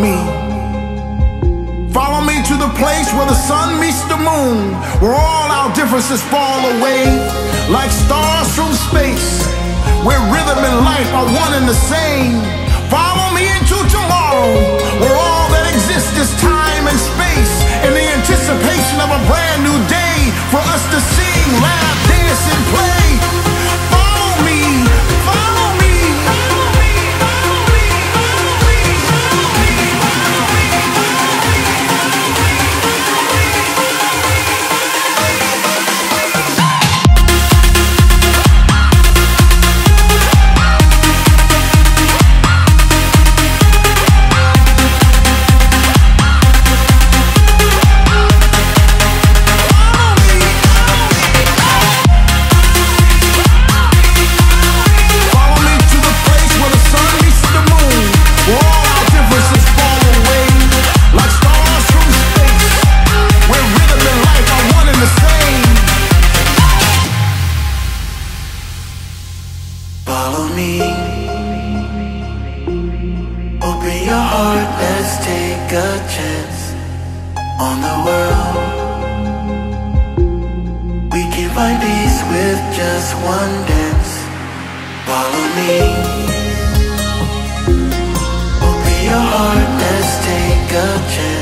me. Follow me to the place where the sun meets the moon, where all our differences fall away like stars from space, where rhythm and life are one and the same. Follow me into tomorrow, where all that exists is time and space, in the anticipation of a brand new day for us to sing, laugh, dance, and play. A chance on the world. We can find peace with just one dance. Follow me. Open your heart, let's take a chance.